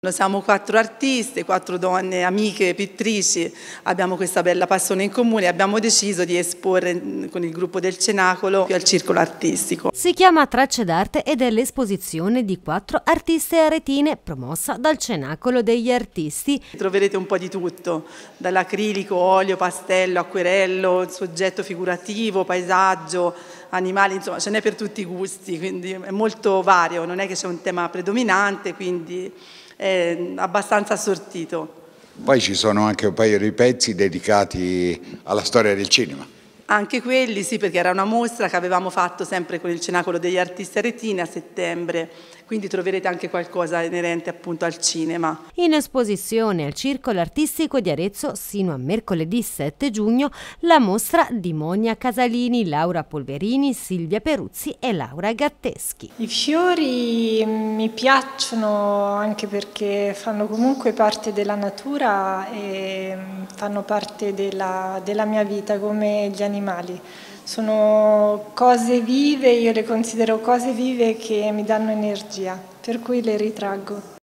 Noi siamo quattro artiste, quattro donne amiche pittrici, abbiamo questa bella passione in comune e abbiamo deciso di esporre con il gruppo del Cenacolo al circolo artistico. Si chiama Tracce d'arte ed è l'esposizione di quattro artiste aretine promossa dal Cenacolo degli Artisti. Troverete un po' di tutto, dall'acrilico, olio, pastello, acquerello, soggetto figurativo, paesaggio, animali, insomma ce n'è per tutti i gusti, quindi è molto vario, non è che c'è un tema predominante, quindi è abbastanza assortito. Poi ci sono anche un paio di pezzi dedicati alla storia del cinema. Anche quelli sì, perché era una mostra che avevamo fatto sempre con il Cenacolo degli Artisti Aretini a settembre, quindi troverete anche qualcosa inerente appunto al cinema. In esposizione al Circolo Artistico di Arezzo sino a mercoledì 7 giugno la mostra di Monia Casalini, Laura Polverini, Silvia Peruzzi e Laura Gatteschi. I fiori mi piacciono anche perché fanno comunque parte della natura e fanno parte della, della mia vita come gli animali. Sono cose vive, io le considero cose vive che mi danno energia, per cui le ritraggo.